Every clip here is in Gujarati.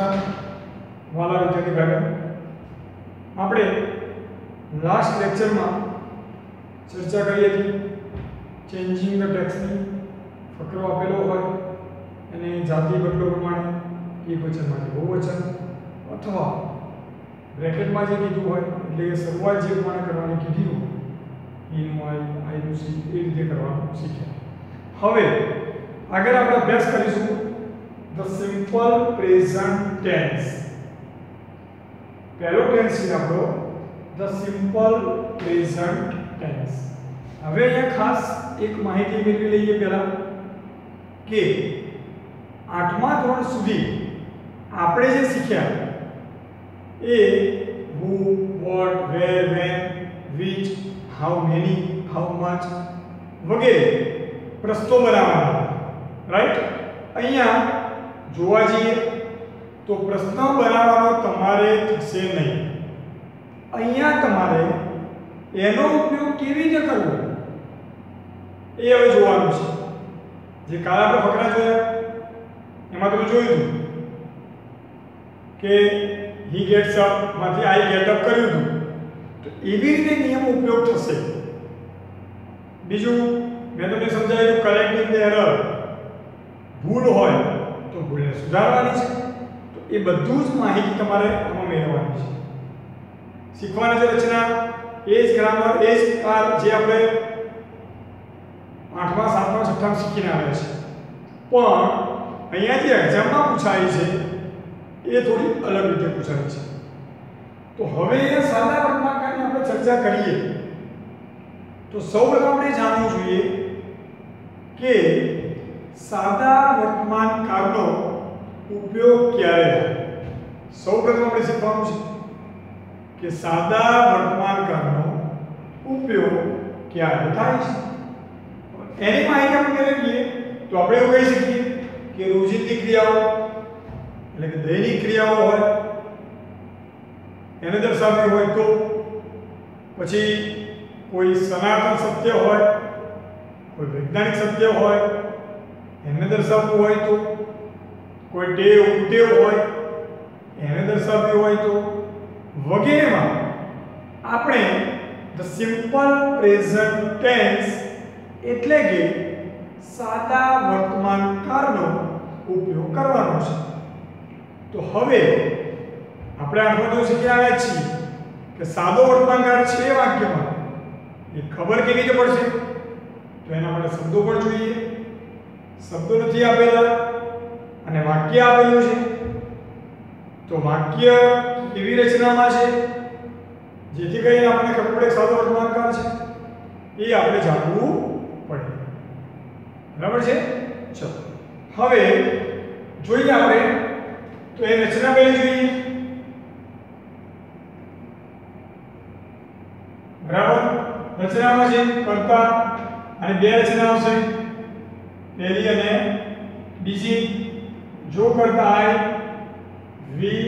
નમસ્કાર વાલા વિદ્યાર્થી ભાઈઓ, આપણે લાસ્ટ લેક્ચરમાં ચર્ચા કરી હતી ચેન્જિંગ ધ ટેક્સની ફકરો આપેલો હોય અને જાતિ બદલો પ્રમાણે એક વચનમાંથી બહુવચન અથવા બ્રેકેટમાં જે કીધું હોય, એટલે શરૂઆત જે પ્રમાણે કરવાની કીધી હોય, એનું આઈ આઈનું સી એ રીતે કરવાનું શીખ્યા. હવે આગળ આપણે અભ્યાસ કરીશું ધ સિમ્પલ present tense. પહેલો ટેન્સ છે આપણો. ધ સિમ્પલ પ્રેઝન્ટ ટેન્સ હવે અહીંયા ખાસ એક માહિતી મેળવી લઈએ પહેલા કે આઠમા ધોરણ સુધી આપણે જે શીખ્યા એ who what where when which how many how much વગેરે પ્રશ્નો બનાવવાના. રાઈટ અહીંયા જોવા જઈએ તો પ્રશ્ન બનાવવાનો તમારે થશે નહીં. અહીંયા તમારે એનો ઉપયોગ કેવી રીતે કરવો? એ હવે જોવાનું છે. જે કાલ આપણે ફકરા જોયા, એમાં તમે જોયું હતું કે હી ગેટ્સ અપમાંથી આઈ ગેટ અપ કર્યું હતું. તો એવી રીતે નિયમો ઉપયોગ થશે. બીજું, મેં તમને સમજાવ્યું કરેક્ટિંગ ધ એરર ભૂલ હોય તો ભૂલને સુધારવાની છે. તો એ બધું જ માહિતી તમારે આમાં મેળવવાની છે. શીખવાની છે રચના. એ જ ગ્રામર એ જ જે આપણે આઠમા, સાતમા, છઠ્ઠામાં શીખીને આવ્યા છે પણ અહીંયા જે એક્ઝામમાં પૂછાય છે, એ થોડી અલગ રીતે પૂછાય છે. તો હવે એ સાદા વર્તમાનકાળની આપણે ચર્ચા કરીએ. તો સૌ પ્રથમ આપણે જાણવું જોઈએ કે સાદા વર્તમાન કાળનો ઉપયોગ ક્યારે સૌપ્રથમ આપણે શીખવાનું છે કે સાદા વર્તમાન કાળનો ઉપયોગ ક્યારે થાય છે? એની માહિતી આપણે લઈએ તો આપણે એવું કહી શકીએ કે રોજિંદી ક્રિયાઓ, એટલે કે દૈનિક ક્રિયાઓ હોય, એને દર્શાવવી હોય તો પછી કોઈ સનાતન સત્ય હોય, કોઈ વૈજ્ઞાનિક સત્ય હોય એને દર્શાવવું હોય તો કોઈ ટેવ કુટેવ હોય, એને દર્શાવવી હોય તો વગેરેમાં આપણે ધ સિમ્પલ પ્રેઝન્ટ ટેન્સ એટલે કે સાદા વર્તમાન કાળનો ઉપયોગ કરવાનો છે. તો હવે આપણે આઠમા દિવસે શીખી આવ્યા છીએ? કે સાદો વર્તમાન કાળ છે વાક્યમાં. એ ખબર કેવી રીતે પડશે? તો એના માટે શબ્દો પણ જોઈએ. શબ્દો નથી આપેલા અને વાક્ય આપેલું છે, તો વાક્ય કેવી રચનામાં છે, જેથી કરીને આપણને ખબર પડે સાદો વર્તમાનકાળ છે. એ આપણે જાણવું પડે. બરાબર છે? ચલો. હવે જોઈએ આપણે, તો એ રચના પહેલી જોઈએ. બરાબર? રચનામાં છે, કર્તા અને બે રચનાઓ છે. પહેલી અને બીજી જો કરતા આઈ વી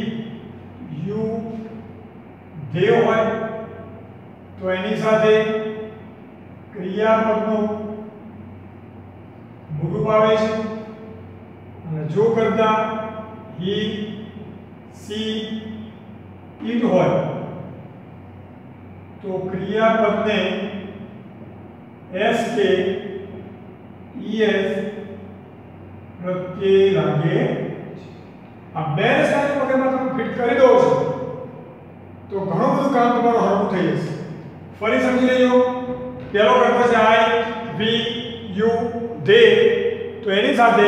યુ ધે હોય, તો એની સાથે ક્રિયાપદનો મૂળરૂપ આવે છે. અને જો કરતા હી, સી, ઇટ હોય, તો ક્રિયાપદને એસ કે ઈએસ પ્રત્યે લાગે આ બે સાથે વગરમાં તમે ફિટ કરી દો છો, તો ઘણું બધું કામ તમારું હળવું થઈ જશે. ફરી સમજી લેજો. પહેલો કરતો છે આઈ વી યુ ધે તો એની સાથે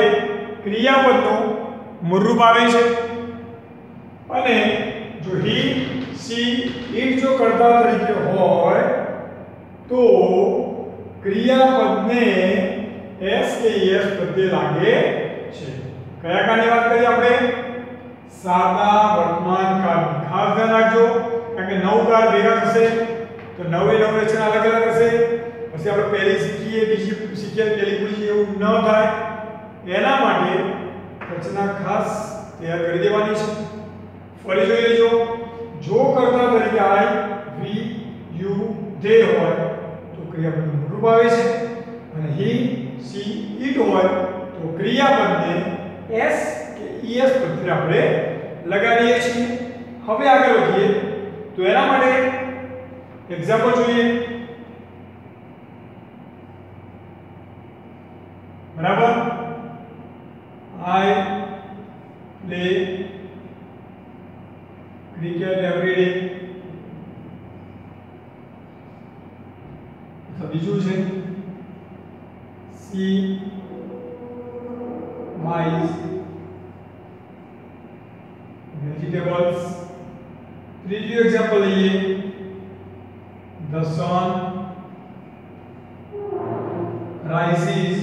ક્રિયાપદનું મૂળરૂપ આવે છે. અને જો હી સી ઇટ જો કર્તા તરીકે હોય, તો ક્રિયાપદને એસ કે એસ પ્રત્યે લાગે છે. કયા કાળની વાત કરી આપણે? સાદા વર્તમાન કાળની. ખાસ ધ્યાન રાખજો, કારણ કે નવ કાળ ભેગા થશે, તો નવે નવ રચના અલગ અલગ હશે. પછી આપણે પહેલી શીખીએ, બીજી શીખીએ, પહેલી પૂછીએ એવું ન થાય. એના માટે રચના ખાસ તૈયાર કરી દેવાની છે. ફરી જોઈ લેજો. જો કરતા તરીકે આઈ વી, યુ, ધે હોય, તો ક્રિયાપદનું રૂપ આવે છે. અને હી સી ઇટ હોય તો ક્રિયાપદને એસ કે ઈએસ પ્રત્યય આપણે લગાડીએ છીએ. હવે આગળ વધીએ. તો એના માટે એક્ઝામ્પલ જોઈએ. બરાબર I play cricket every day બીજું છે સી buys vegetables ત્રીજું એક્ઝામ્પલ લઈએ the sun rises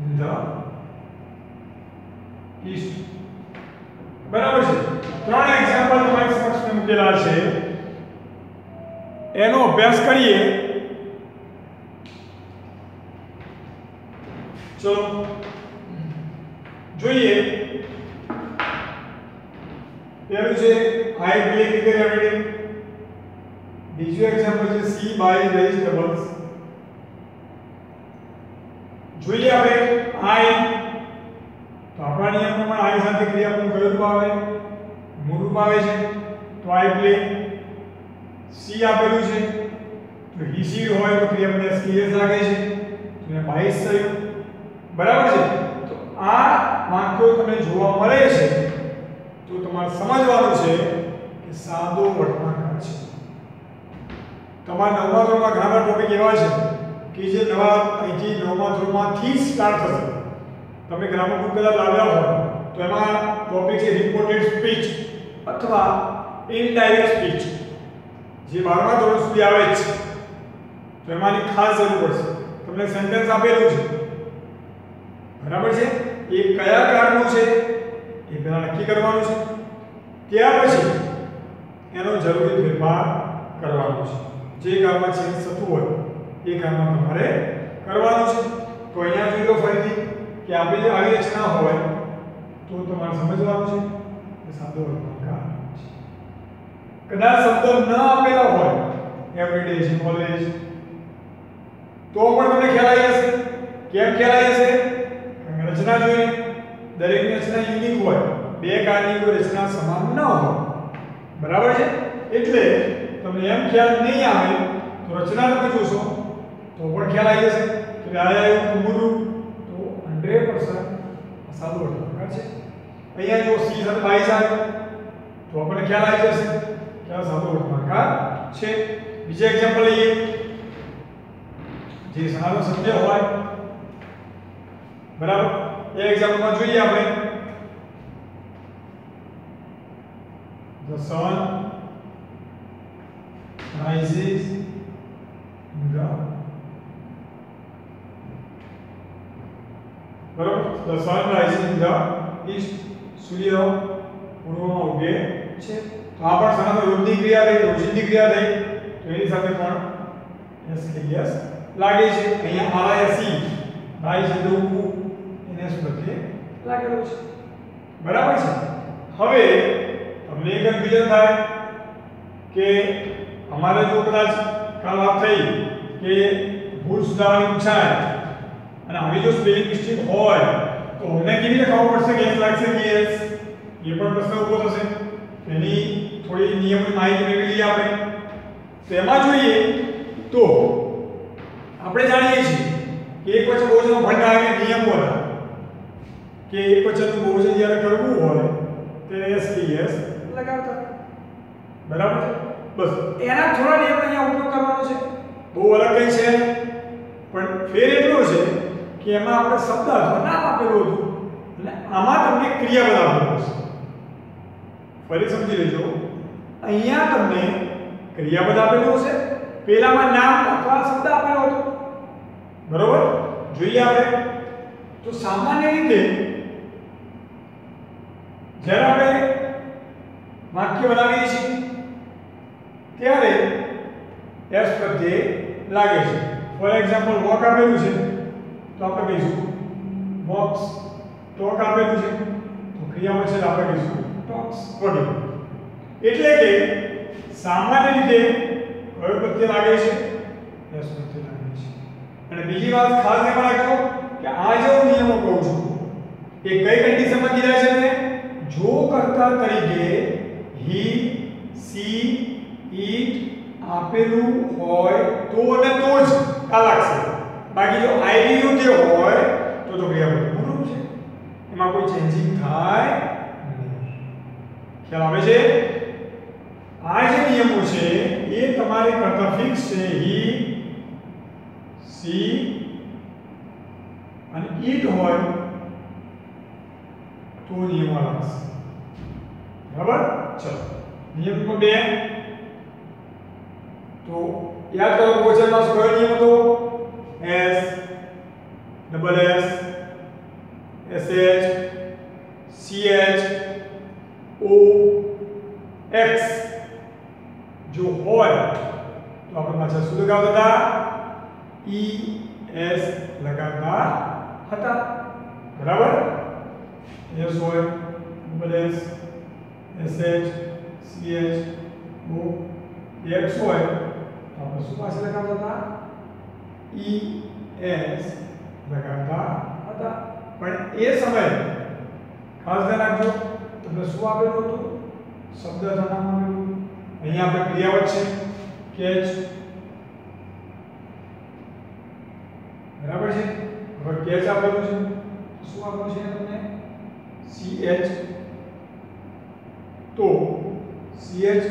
in the east બરાબર છે. ત્રણ એક્ઝામ્પલ તમારી સમક્ષ મૂકેલા છે. એનો અભ્યાસ કરીએ. ચલો. જોઈએ. પહેલું છે આઈ કરી એવરી બીજું એક્ઝામ્પલ છે સી બાય વેજીટેબલ્સ જોઈએ આપણે આઈ નિયમ સાથે ક્રિયાપદ કયું રૂપ આવે મૂળ રૂપ આવે છે, તો આઈ પ્લે સી આપેલું છે. તો હી સી હોય તો ક્રિયાપદ એસ લાગે છે. તો એ બાઈસ થયું. બરાબર છે? તો આ વાક્યો તમને જોવા મળે છે. તો તમારે સમજવાનું છે કે સાદો વર્તમાનકાળ છે. તમારા નવમા ધોરણમાં ઘણા ટોપિક એવા છે કે જે નવા અહીંથી નવમા ધોરણમાંથી સ્ટાર્ટ થશે. તમે ગ્રામર બુક કદાચ લાવ્યા હોય તો એમાં ટોપિક છે રિપોર્ટેડ સ્પીચ અથવા ઇનડાયરેક્ટ સ્પીચ જે બારમા ધોરણ સુધી આવે છે. તો એમાંની ખાસ જરૂર પડશે. તમને સેન્ટેન્સ આપેલું છે. બરાબર છે? એ કયા કારનું છે? એ પહેલા નક્કી કરવાનું છે. ત્યાર પછી એનો જરૂરી ફેરફાર કરવાનો છે. જે કામમાં ચેન્જ થતું હોય, એ કામમાં તમારે કરવાનું છે. તો અહીંયા જોઈ લો ફરીથી કે આપણી આવી રચના હોય તો તમારે સમજવાનું છે કે સાદો વર્તમાનકાળ છે. કદાચ શબ્દ ન આપેલા હોય એવરીડે છે કોલેજ તો પણ તમને ખ્યાલ આવી જશે. કેમ ખ્યાલ આવી જશે? રચના જોઈએ. દરેકની રચના યુનિક હોય. બે કાર્યની કોઈ રચના સમાન ન હોય. બરાબર છે? એટલે તમને એમ ખ્યાલ નહીં આવે, તો રચના તમે જોશો, તો પણ ખ્યાલ આવી જશે. કે આ એવું મૂળું તો 100% સાદું વર્તમાનકાળ છે. અહીંયા જો સી સાથે બાઈ સાથે તો આપણને ખ્યાલ આવી જશે. કે આ સાદું વર્તમાનકાળ છે. બીજા એક્ઝામ્પલ લઈએ. જે સારો સત્ય હોય. બરાબર? એ એક્ઝામ્પલમાં જોઈએ આપણે. The sun rises in the બરાબર? The sun rises in the east. સૂર્ય પૂર્વમાં ઉગે છે. તો આ પણ સનાતન રોજની ક્રિયા થઈ રોજની ક્રિયા થઈ. તો એની સાથે પણ એસ કે યસ લાગે છે. અહીંયા આરાયસી ભાઈ છે તો એને શું લાગેલો લાગેલું છે. બરાબર છે. હવે તમને એક કન્ફ્યુઝન થાય કે અમારે જો કદાચ કાલ વાત થઈ કે ભૂલ સુધારવાની પૂછાય અને આવી જો સ્પેલિંગ મિસ્ટેક હોય તો અમને કેવી રીતે ખબર પડશે એસ લાગશે કે એસ? એ પણ પ્રશ્ન ઊભો થશે. એની થોડી નિયમની માહિતી મેળવી લઈએ આપણે. તો એમાં જોઈએ તો આપણે જાણીએ છીએ કે એક વચન બહુવચનમાં ભંડાર આવે નિયમો હતા. કે એક વચનનું બહુવચન જ્યારે કરવું હોય ત્યારે એસ કે એસ લગાવતા. બરાબર છે? બસ. એના થોડા નિયમ અહીંયા ઉપયોગ કરવાનો છે. બહુ અલગ કંઈ છે. પણ ફેર એટલો કે એમાં આપણે શબ્દ અથવા નામ આપેલું હતું. અને આમાં તમને ક્રિયા બનાવવાનું છે ફરી સમજી લેજો. અહીંયા તમને ક્રિયાપદ આપેલું હશે. પેલામાં નામ અથવા શબ્દ આપેલો હતો. બરોબર? જોઈએ આપણે. તો સામાન્ય રીતે જ્યારે આપણે વાક્ય બનાવીએ છીએ, ત્યારે એસ પ્રત્યે લાગે છે. ફોર એક્ઝામ્પલ વોક આપેલું છે. તો આપણે કહીશું વોક્સ ટોક આપેલું છે, તો ક્રિયાવચન આપણે કહીશું ટોક્સ વગેરે એટલે કે સામાન્ય રીતે કયો પ્રત્યે લાગે છે એસ પ્રત્યે લાગે છે. અને બીજી વાત ખાસ ધ્યાન રાખજો કે આ જે હું નિયમો કહું છું, એ કઈ કન્ડિશનમાં કીધા છે મેં જો કર્તા તરીકે હી સી ઈટ આપેલું હોય તો અને તો જ આ લાગશે. બાકી જો આઈડીયુ કે હોય, તો તો ક્રિયાપદ પૂરું છે. એમાં કોઈ ચેન્જિંગ થાય ખ્યાલ આવે છે? આ જે નિયમો છે, એ તમારે કરતા ફિક્સ છે. હી સી અને ઈટ હોય, તો નિયમો લાગશે બરાબર? ચલો. નિયમ નંબર બે. તો યાદ કરો ક્વેશ્ચનમાં સ્કવેર નિયમ હતો. S double S S H C H O X જો હોય તો આપણે પાછા શું લગાવતા હતા ઈ એસ લગાવતા હતા બરાબર એસ હોય double S S H C H O X હોય તો આપણે શું પાછળ લગાવતા હતા ઈ એસ લગાવતા હતા. પણ એ સમયે ખાસ ધ્યાન રાખજો તમને શું આપેલું હતું? શબ્દ જણાવવામાં આવેલું અહીંયા આપણે ક્રિયાવત છે. કેચ. બરાબર છે? હવે કેચ આપેલું છે. શું આપેલું છે તમને? સી એચ તો સી એચ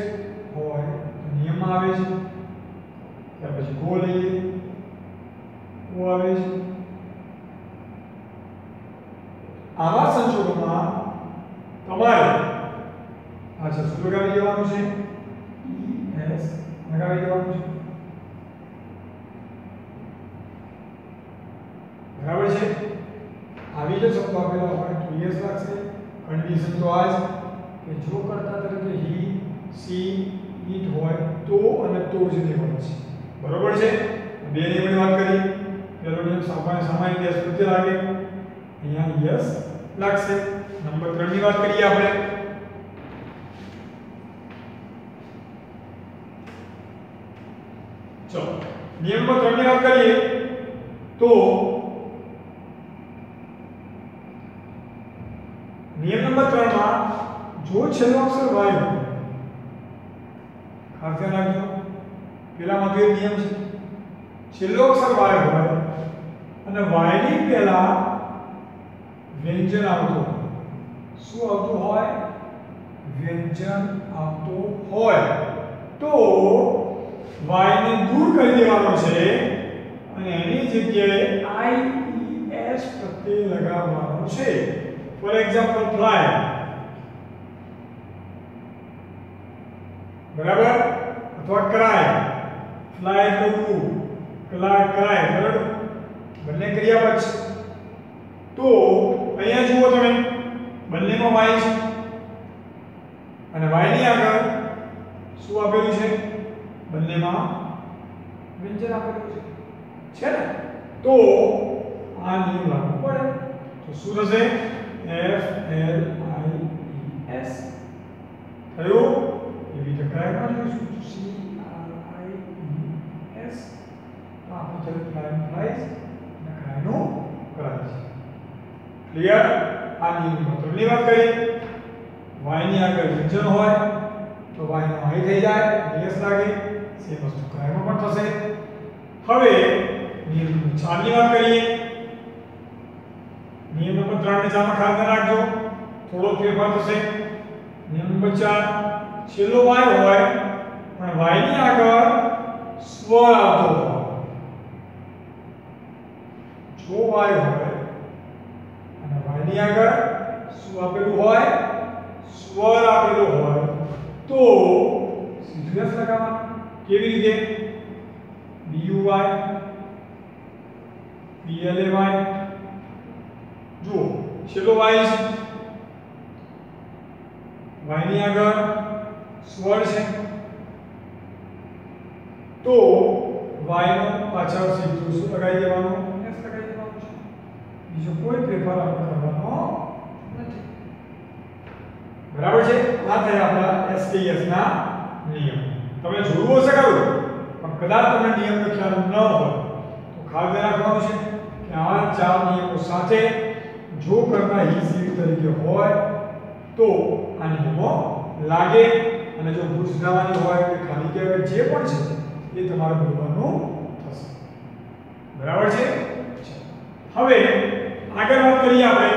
હોય તો નિયમમાં આવે છે. ત્યાર પછી ગો લઈએ. ઓ આવે છે. આવા સંજોગોમાં તમારે અચ્છા શું લગાવી દેવાનું છે. એસ લગાવી દેવાનું છે. બરાબર છે? આવી જો શબ્દો આપેલા હોય તો યસ લાગશે. કન્ડિશન તો આ જ કે જો કરતા તરીકે હી, સી, ઈટ હોય તો અને તો જ લેવાનું છે. બરોબર છે? બે નિયમની વાત કરી પહેલો નિયમ સામાન્ય સામાન્ય યસ પ્રત્યે લાગે અહીંયા યસ લાગશે નંબર 3 ની વાત કરીએ આપણે ચલો નિયમ નંબર 3 ની વાત કરીએ તો નિયમ નંબર 3 માં જો છેલ્લો અક્ષર y હોય ખાસ ધ્યાન રાખજો પેલામાં તો એક નિયમ છે છેલ્લો અક્ષર y હોય અને y ની પહેલા વ્યંજન આવતું. શું આવતું હોય? વ્યંજન આવતું હોય. તો y ને દૂર કરી દેવાનો છે અને એની જગ્યાએ i પ્રત્યે પ્રત્યય લગાવવાનો છે. ફોર એક્ઝામ્પલ ફ્લાય બરાબર? અથવા ક્રાય ફ્લાય કરવું ક્લાય ક્રાય બરાબર? બંને ક્રિયાપદ છે તો અહીંયા જુઓ તમે, બંનેમાં y છે. અને y ની આગળ શું આપેલું છે? બંનેમાં વ્યંજન આપેલું છે. છે ને? તો આ નિયમ લાગુ પડે. તો શું થશે? F, l, i S s. થયું? એવી ટકરાયમાં જોઈશું. C, r, i e s. તો આપણે ચલો ક્રાઇમ પ્રાઇસ અને ક્રાઇમનું ક્લિયર આ નિયમની મતલબની વાત કરી. y ની આગળ વ્યંજન હોય, તો y નો i થઈ જાય, ds લાગે. સેમ વસ્તુ ક્રાઇમમાં પણ થશે. હવે નિયમ 4 વાત કરીએ. નિયમ નંબર 3 ને જામાં ખાસ ધ્યાન રાખજો. થોડો ફેરફાર થશે. નિયમ નંબર 4 છેલ્લો y હોય, પણ y ની આગળ સ્વર આવતો હોય. જો y હોય? અને y ની આગળ શું આપેલું હોય? સ્વર આપેલો હોય. તો s લગાવવાનું કેવી રીતે? Buy play જુઓ, છેલ્લો y છે. y ની આગળ સ્વર છે. તો y નો પાછળ સીધું શું લગાવી દેવાનું? બીજો કોઈ ફેરફાર આપણે કરવાનો નથી બરાબર છે આ થયા આપણા એસટીએસ ના નિયમ તમે જોયું હશે ખરું પણ કદાચ તમને નિયમનો ખ્યાલ ન હોય તો ખાસ ધ્યાન રાખવાનું છે કે આ ચાર નિયમો સાથે જો કર્તા હી તરીકે હોય તો આ નિયમો લાગે અને જો ભૂલ સુધારવાની હોય કે ખાલી કહેવાય જે પણ છે એ તમારે બોલવાનું થશે બરાબર છે હવે આગળ વાત કરીએ આપણે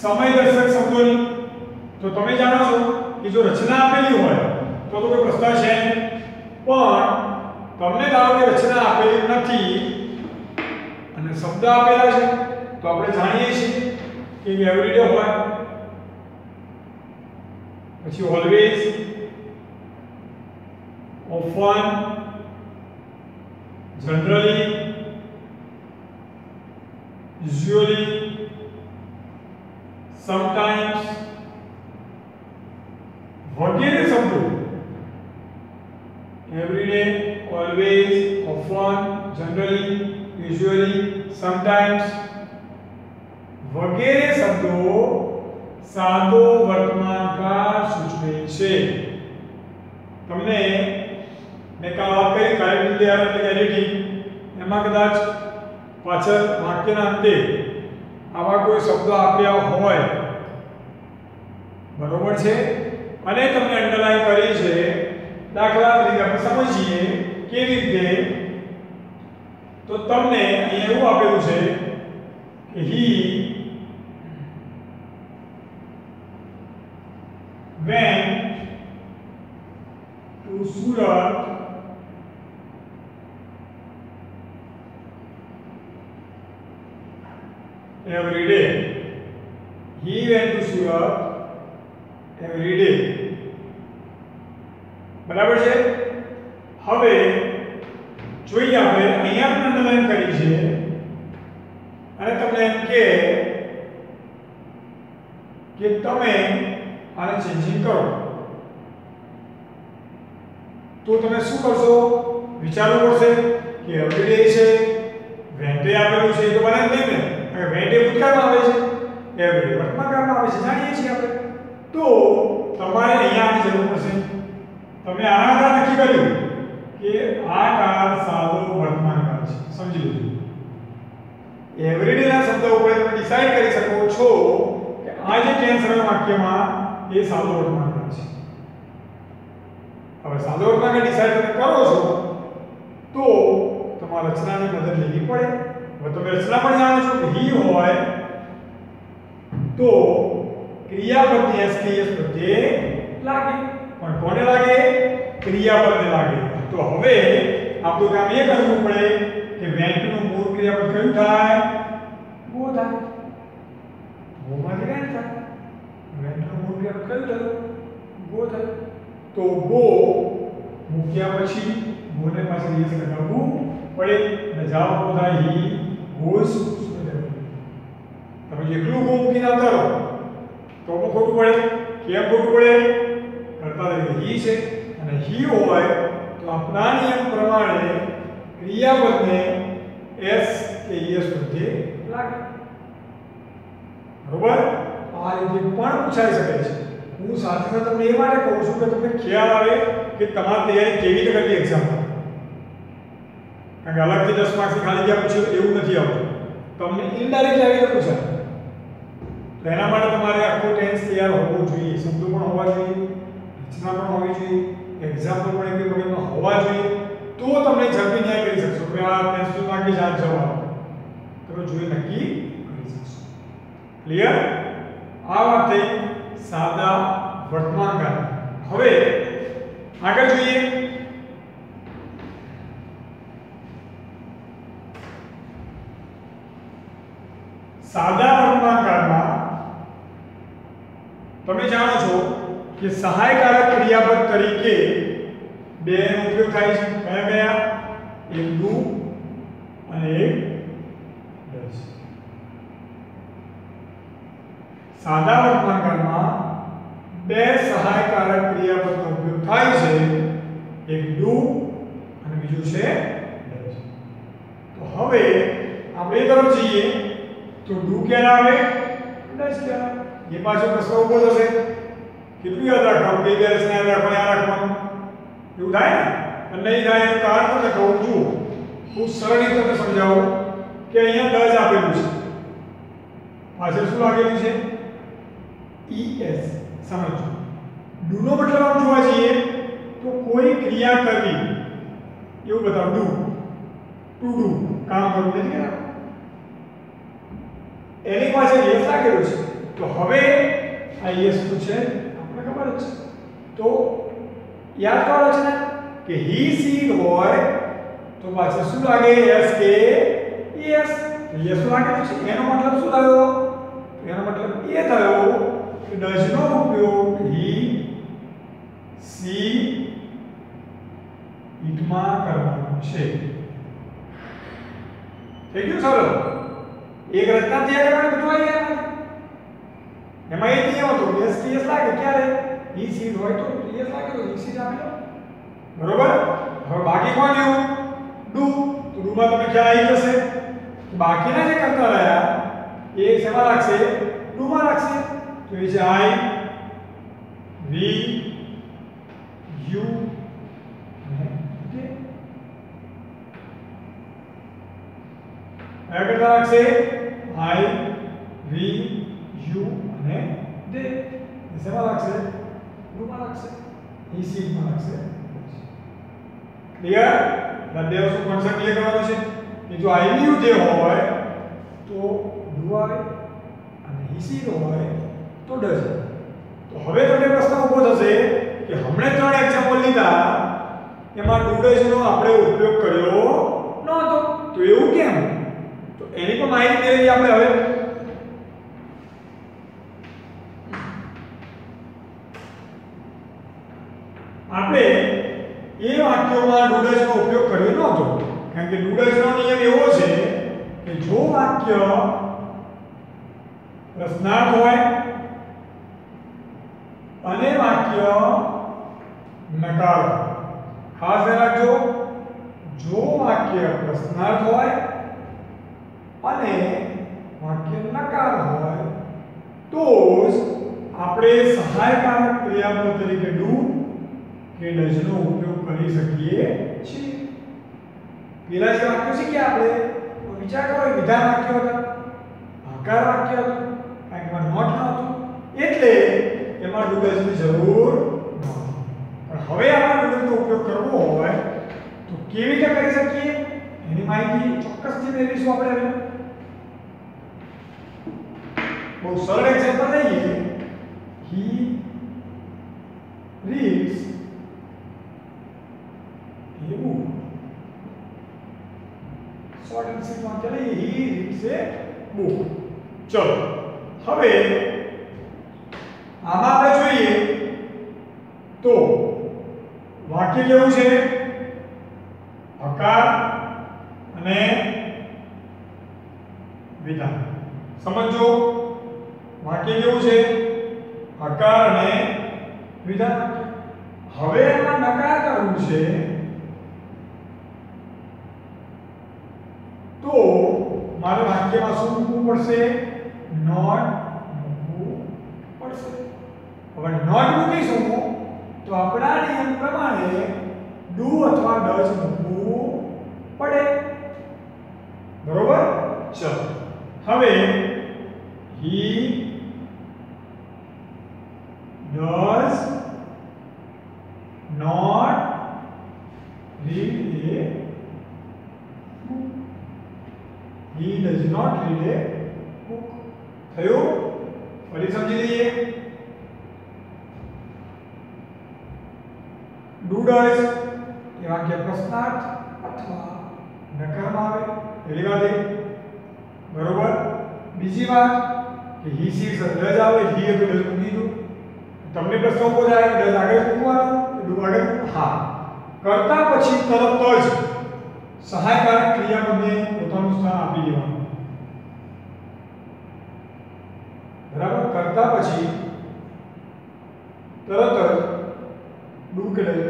સમયદર્શક શબ્દોની. તો તમે જાણો છો કે જો રચના આપેલી હોય તો તો કોઈ પ્રશ્ન છે પણ તમને ધારો કે રચના આપેલી નથી અને શબ્દ આપેલા છે, તો આપણે જાણીએ છીએ કે એવરીડે હોય. પછી always often generally usually sometimes વગેરે શબ્દો everyday always often generally usually sometimes વગેરે શબ્દો સાદો વર્તમાનકાળ સૂચવે છે તમને મેં વાત કરી કાર્યક્રમ તૈયાર એટલે એડિટિંગ એમાં કદાચ પાછળ વાક્યના અંતે આવા કોઈ શબ્દો આપ્યા હોય, બરોબર છે? અને તમને અંડરલાઈન કરી છે, દાખલા તરીકે આપણે સમજીએ કેવી રીતે, તો તમને અહીંયા એવું આપેલું છે કે he went to Surat every day. He went to Surat every day. બરાબર છે હવે જોઈએ આપણે, અહીંયા પણ અંડરલાઈન કરી છે અને તમને એમ કે કે તમે આને ચેન્જિંગ કરો તો તમે શું કરશો વિચારવું પડશે કે એવરીડે છે વેન્ટે આપેલું છે એ તો બને જ નહીં ને કારણ કે વેન્ટે ભૂતકાળમાં આવે છે એવરીડે વર્તમાનકાળમાં આવે છે જાણીએ છીએ આપણે તો તમારે અહીંયાની જરૂર પડશે. તમે આના નક્કી કર્યું કે આ કાળ સાદો વર્તમાનકાળ છે. સમજી લીધું એવરીડે ના શબ્દ ઉપર તમે ડિસાઈડ કરી શકો છો કે આ જે ટેન્સ વાક્યમાં એ સાદો વર્તમાનકાળ છે. હવે સાદો વર્તમાનકાળ ડિસાઈડ તમે કરો છો તો તમારે રચનાની મદદ લેવી પડે. હવે તમે રચના પણ જાણો છો કે હી હોય તો ક્રિયાપદની એસ કે એસ પ્રત્યે લાગે. પણ કોને લાગે? ક્રિયાપદને લાગે. તો હવે આપણું કામ એ કરવું પડે કે વેન્ટનું મૂળ ક્રિયાપદ કયું થાય? મો થાય. ગોમાંથી વેન્ટ થાય? વેન્ટનું મૂળ ક્રિયાપદ કયું થયું? ગો થયું. તો ગો મૂક્યા પછી ગોને પાસે યસ લગાવવું પડે. અને જવાબ થાય હી ગોઝ તમે જેટલું ગો મૂકીને ના રહો. તો પણ ખોટું પડે, કેમ ખોટું પડે? કરતા તરીકે હી છે અને હી હોય તો આપણા નિયમ પ્રમાણે ક્રિયાપદને એસ કે એસ વચ્ચે લાગે. બરોબર? આ રીતે પણ પૂછાઈ શકે છે. હું સાથે સાથે તમને એ માટે કહું છું કે તમને ખ્યાલ આવે કે તમારી તૈયારી કેવી રીતે કરવી એક્ઝામમાં કારણ કે અલગથી દસ માર્ક્સની ખાલી જગ્યા પૂછ્યું, એવું નથી આવતું. તમને ઇનડાયરેક્ટ આવી રીતે પૂછાય. તો એના માટે તમારે આખો ટેન્સ તૈયાર હોવો જોઈએ. શબ્દો પણ હોવા જોઈએ, રચના પણ હોવી જોઈએ એક્ઝામ્પલ પણ એક વગેરેમાં હોવા જોઈએ. તો તમને ઝડપી ન્યાય કરી શકશો. કે આ ટેન્સ તો છે જાત જવાબ. તમે જોઈ નક્કી કરી શકશો. ક્લિયર આ વાત થઈ સાદા વર્તમાનકાળ હવે આગળ જોઈએ. સાદા વર્તમાનકાળમાં તમે જાણો છો કે સહાયકારક ક્રિયાપદ તરીકે બે નો ઉપયોગ થાય છે. કયા કયા? એક ડુ અને એક ડસ સાદા વર્તમાનકાળમાં બે સહાયકારક ક્રિયાપદનો ઉપયોગ થાય છે. એક ડુ અને બીજું છે ડસ તો હવે આપણે તરફ જઈએ. તો ડુ ક્યારે આવે? ડસ ક્યારે એ પાછો પ્રશ્ન ઊભો થશે. કેટલું યાદ રાખવાનું બે રચના યાદ રાખવાની આ રાખવાનું એવું થાય અને નહીં થાય એનું કારણ તમને કહું છું હું સરળ રીતે તમને સમજાવું કે અહીંયા ડઝ આપેલું છે. પાછળ શું લાગેલું છે? ઈએસ સમજો. ડુ નો મતલબ આમ જોવા જઈએ તો કોઈ ક્રિયા કરવી. એવું બતાવ. ડુ ટુ ડુ કામ કરવું. નથી કે એની પાછળ યસ લાગેલું છે. તો હવે આ યસ શું છે? આપણે જ તો યાદ કરો છે ને, કે હી સી હોય તો પાછળ શું લાગે? યસ કે યસ યસ શું લાગેલું છે એનો મતલબ શું થયો? એનો મતલબ એ થયો કે ડઝ નો ઉપયોગ હી સી ઇટમાં કરવાનો છે. થઈ ગયું સર એક રચના તૈયાર પણ બધું આવી ગયા એમાં એ નિયમ હતો એસ ટી એસ લાગે ક્યારે? ઈ સી હોય તો એસ લાગે તો ઈ સી આપી દો. બરોબર? હવે બાકી કોણ રહ્યું? ડુ. તો ડુ માં તમને ખ્યાલ આવી જશે કે બાકીના જે કરતા રહ્યા, એ શેમાં લાગશે ડુ માં લાગશે તો એ છે આઈ વી યુ અને તે કયા કરતા લાગશે આઈ વી યુ દે એ શેમાં લાગશે ડુમાં લાગશે ઈ સી માં લાગશે ક્લિયર બે વસ્તુ કોન્સેપ્ટ ક્લિયર કરવાનો છે કે જો આઈ વી યુ જે હોય તો ડુ આવે અને સી હોય તો ડઝ તો હવે તમને પ્રશ્ન ઊભો થશે કે હમણે ત્રણ એક્ઝામ્પલ લીધા એમાં ડુડેજનો આપણે ઉપયોગ કર્યો નહોતો તો એવું કેમ તો એની પણ માહિતી આપણે હવે આપણે એ વાક્યોમાં નૂડલ્સનો ઉપયોગ કર્યો નહોતો કારણ કે નૂડલ્સનો નિયમ એવો છે કે જો વાક્ય પ્રશ્નાર્થ હોય અને વાક્ય નકાર ખાસ રાખજો, જો વાક્ય પ્રશ્નાર્થ હોય અને વાક્ય નકાર હોય, તો આપણે સહાયકારક ક્રિયાપદ તરીકે ડુ કે ડઝ ઉપયોગ કરી શકીએ છીએ. પેલા જે વાક્યો શીખ્યા આપણે વિચાર કરો વિધાન વાક્ય હતા, આકાર વાક્ય હતું કારણ કે નોટ નહોતું એટલે એમાં ડુડલ્સની જરૂર નહોતી. પણ હવે આપણે ડુડલ્સનો ઉપયોગ કરવો હોય, તો કેવી રીતે કરી શકીએ? એની માહિતી ચોક્કસથી મેળવીશું આપણે હવે. બહુ સરળ એક્ઝામ્પલ લઈએ. He reads a book and વાક્ય હી રીડ્સ બુક ચલો. હવે આમાં આપણે જોઈએ તો વાક્ય કેવું છે? હકાર અને વિધાન. સમજો. વાક્ય કેવું છે? હકાર અને વિધાન. હવે એમાં નકાર કરવું છે તો મારે વાક્યમાં શું મૂકવું પડશે નોટ મૂકવું પડશે હવે નોટ મૂકીશું તો આપણા નિયમ પ્રમાણે ડુ અથવા ડઝ મૂકવું પડે બરોબર ચલો હવે he does not read a book he does not read a book થયું ફરી સમજી લઈએ ડુ ડઝ એ વાક્ય પ્રશ્નાર્થ અથવા નકારમાં આવે પહેલી વાત બરોબર બીજી વાત કે હી સી ડઝ આવે હી એ ડઝ મૂકી દો તમને પ્રશ્ન ઊભો થાય ડઝ આગળ મૂકવાનો ડુ આગળ હા કરતા પછી તરત જ સહાયકારક ક્રિયાપદને પોતાનું સ્થાન આપી દેવાનું. બરાબર? કરતા પછી તરત જ ડુ કે ડઝ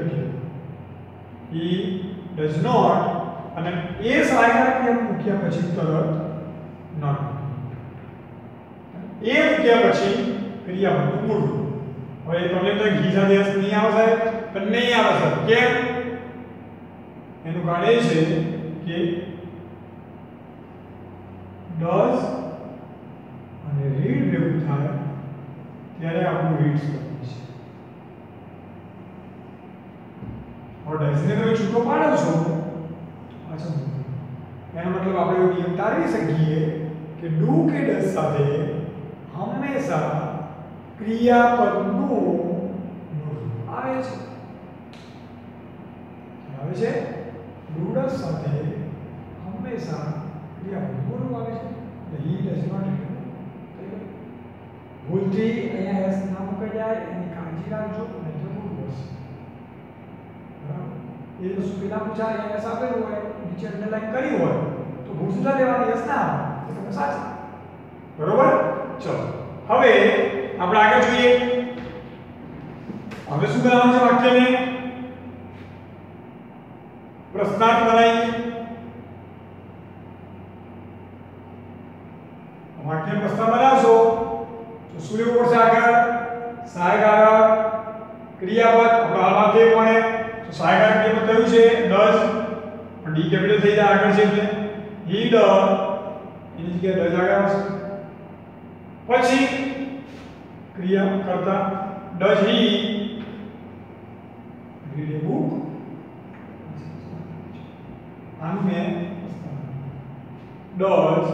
ડઝ નોટ અને એ સહાયકારક ક્રિયા મૂક્યા પછી તરત નોટ એ મૂક્યા પછી ક્રિયાપદનું મૂળવું હવે તમને તો ઘી દેશ નહીં આવે સાહેબ? પણ નહીં આવે સાહેબ. કેમ? એનું કારણ એ છે કે ડઝ અને રીડ ભેગું થાય ત્યારે આપણું રીડ્સ બને છે. હવે ડસને તમે છૂટો પાડો છો અચ્છા એનો મતલબ આપણે એવો નિયમ તારવી શકીએ કે ડુ કે ડસ સાથે હંમેશા ક્રિયાપદનું આવે છે. આવે છે? ડુ સાથે હંમેશા ક્રિયાપદનું મૂળ આવે છે હી ડઝ નોટ ભૂલથી અહીંયા એસ ના મૂકાઈ જાય, એની કાળજી રાખજો નહીં તો ભૂલ બરાબર? એ વસ્તુ પેલા પૂછાય એસ આપેલું હોય, નીચે અંડરલાઈન કરી હોય, તો ભૂલ સુધા દેવાની એસ ના આવે. તો તમે સાચા. બરોબર? ચલો. હવે આપણે આગળ જોઈએ. હવે શું કરવાનું છે વાક્યને? પ્રશ્નાર્થ બનાવીએ વાક્ય પ્રસ્તાવ બનાવશો તો શું લેવું પડશે આગળ સહાયકારક ક્રિયાપદ આપણે હાલમાં તે મળે તો સહાયકારક ક્રિયાપદ કયું છે ડઝ પણ ડી કેપિટલ થઈ જાય આગળ છે. એટલે હી ડ એની જગ્યાએ ડઝ આગળ આવશે પછી ક્રિયા કરતા does he read a book આનું મેં does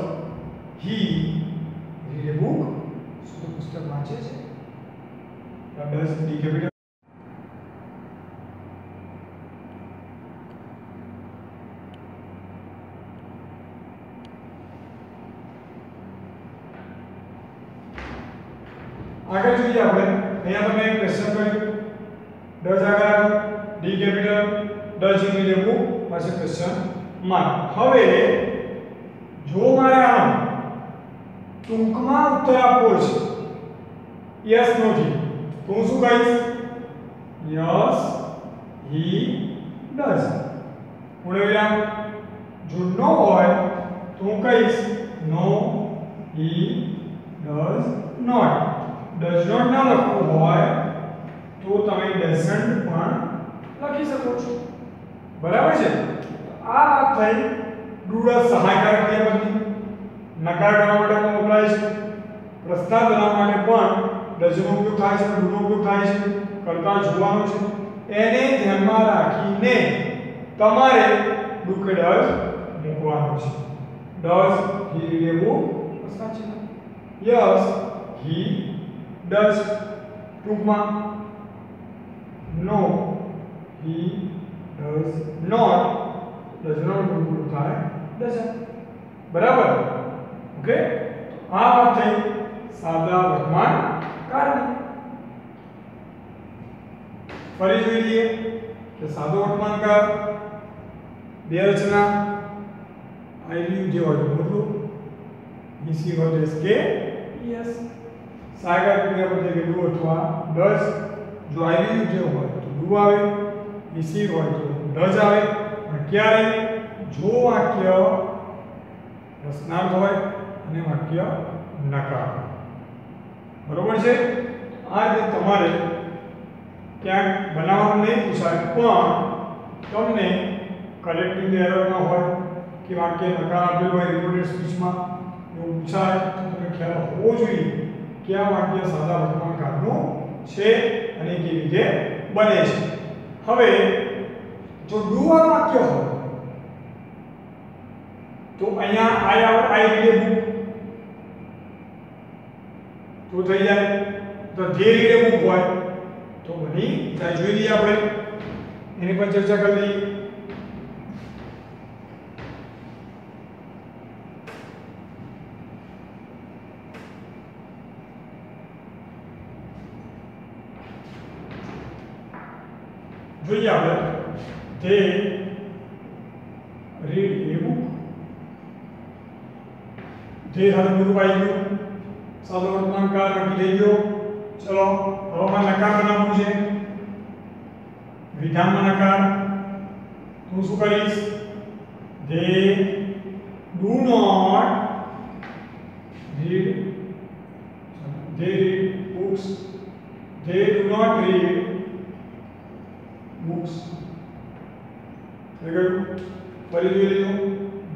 he read a book શું પુસ્તક વાંચે છે ડઝ ડી કેપિટલ આગળ જોઈએ આપણે અહીંયા તમે એક ક્વેશ્ચન કર્યું ડઝ આગળ આવ્યું ડી કેપિટલ ડઝ ઇન લેવું પાછળ ક્વેશ્ચન માર્ક હવે જો મારે આનો ટૂંકમાં ઉત્તર આપવો છે યસ નથી તો શું કહીશ? યસ હી ડઝ વિરામ જો નો હોય, તો હું કહીશ no he does not does not ના લખવું હોય, તો તમે ડઝન્ટ પણ લખી શકો છો. બરાબર છે? આ થઈ. ડુડા સહાયકારક ક્રિયાપદની નકાર કરવા માટે પણ વપરાય છે. પ્રસ્તાવ બનાવવા માટે પણ ડઝનો ઉપયોગ થાય છે ડુનો ઉપયોગ થાય છે કરતા જોવાનું છે. એને ધ્યાનમાં રાખીને તમારે ડુ કે ડઝ મૂકવાનું છે. ડઝ હી લેવું સાચી યસ હી ડઝ ટૂંકમાં no he does not does not પૂરું થાય ડઝન્ટ બરાબર ઓકે આ વાત થઈ સાદા વર્તમાન કાળની ફરી જોઈ લઈએ કે સાદો વર્તમાન કાળ બે રચના આઈ જે હોય બદલું ઈસી વર્ટેસ કે યસ સાગર ક્રિયાપદ કે ડુ અથવા ડઝ જો આઈ જે હોય તો ડુ આવે ઈસી હોય તો રજ આવે. પણ ક્યારે? જો વાક્ય પ્રશ્નાર્થ હોય અને વાક્ય નકાર બરોબર છે? આ રીતે તમારે ક્યાંક બનાવવાનું નહીં પૂછાય, પણ તમને કલેક્ટિવ એરર ન હોય કે વાક્ય નકાર આપેલું હોય રિપોર્ટેડ સ્પીચમાં એવું પૂછાય તમને ખ્યાલ હોવો જોઈએ કે આ વાક્ય સાદા વર્તમાન કાળનું છે અને કેવી રીતે બને છે. હવે, જો ડુ વાળું વાક્ય હોય, તો અહીંયા આઈ આવે આઈ રીડે બુક તો થઈ જાય. તો જે રીડે બુક હોય, તો બની ત્યાં જોઈ લઈએ આપણે. એની પર ચર્ચા કરી લઈએ. જોઈએ આપણે તે રીડ એ બુક જે સાથે પૂરું પાઈ ગયું સાદો વર્તમાન કાળ નક્કી થઈ ગયો ચલો હવામાં નકાર બનાવવું છે વિધાનમાં નકાર હું શું કરીશ they do not read they read books they do not read books. થઈ ગયું ફરી જોઈ લીધું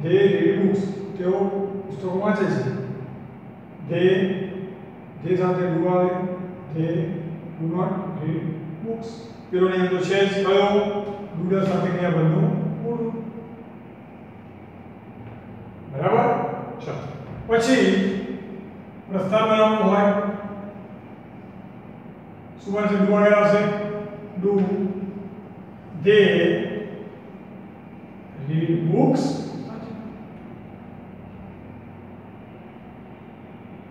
they read books તેઓ પુસ્તકો વાંચે છે they જે સાથે ડુ આવે they do not read books. પેલો નિયમ તો છે જ કયો ડુડર સાથે ક્રિયાપદનું પૂરું બરાબર? ચાલો. પછી પ્રસ્તાવ બનાવવું હોય. શું બનશે? ડુ આવશે do. They read books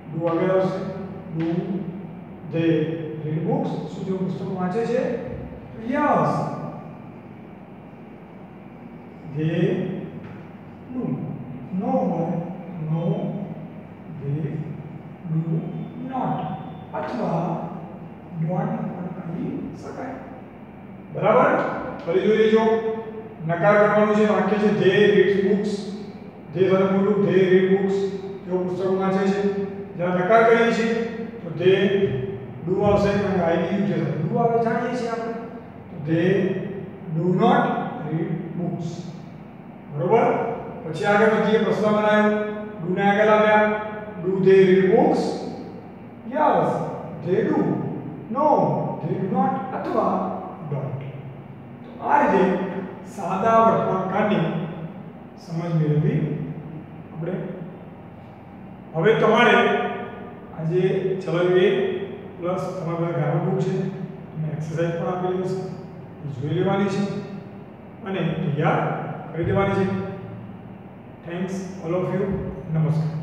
do આગળ આવશે ડુ દે રીડ બુક્સ શું તેઓ પુસ્તકો વાંચે છે યસ ફરી જોઈ લેજો. નકાર કરવાનું છે વાક્ય છે ધે રીડ્સ બુક્સ ધે સાથે બોલું ધે રીડ બુક્સ જો પુસ્તકો વાંચે છે. જ્યારે નકાર કરીએ છીએ, તો ધે ડુ આવશે અને આઈ યુ છે ડુ આવે જાણીએ છીએ આપણે. તો they do not read books બરોબર? પછી આગળ વધીએ પ્રશ્ન બનાવ્યો. ડુ ને આગળ આવ્યા. Do they read books yes they do no they do not અથવા ડોન્ટ આ રીતે સાદા વર્તમાનકાળની સમજ મેળવી આપણે. હવે તમારે આજે ચલાવીએ પ્લસ તમારા બધા ગ્રામર બુક છે અને એક્સરસાઇઝ પણ આપેલી છે એ જોઈ લેવાની છે અને તૈયાર કરી દેવાની છે. થેન્ક્સ ઓલ ઓફ યુ નમસ્કાર.